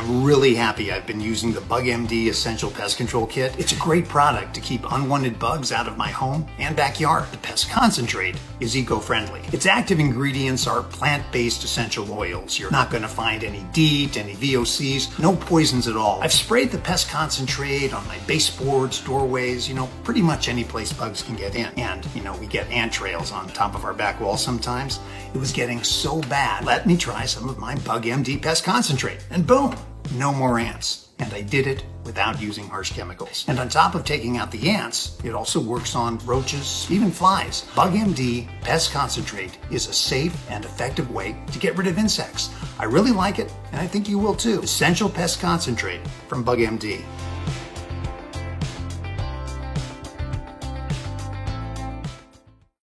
I'm really happy I've been using the BugMD Essential Pest Control Kit. It's a great product to keep unwanted bugs out of my home and backyard. The pest concentrate is eco-friendly. Its active ingredients are plant-based essential oils. You're not going to find any DEET, any VOCs, no poisons at all. I've sprayed the pest concentrate on my baseboards, doorways, you know, pretty much any place bugs can get in. And, you know, we get ant trails on top of our back wall sometimes. It was getting so bad. Let me try some of my BugMD pest concentrate. And boom, no more ants. And I did it without using harsh chemicals. And on top of taking out the ants, it also works on roaches, even flies. BugMD Pest Concentrate is a safe and effective way to get rid of insects. I really like it, and I think you will too. Essential Pest Concentrate from BugMD.